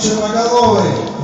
Черноголовый.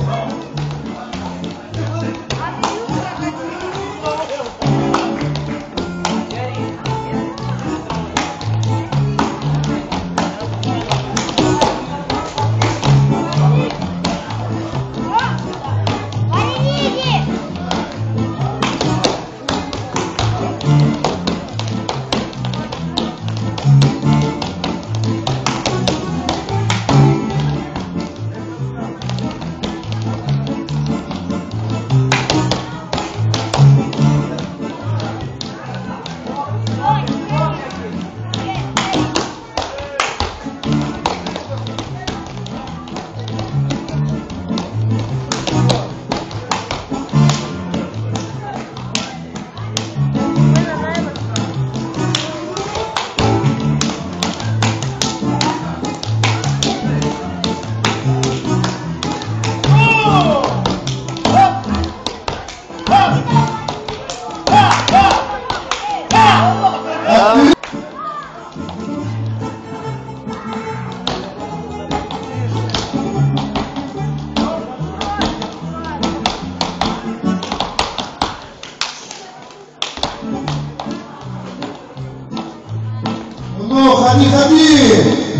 Gabi, Gabi!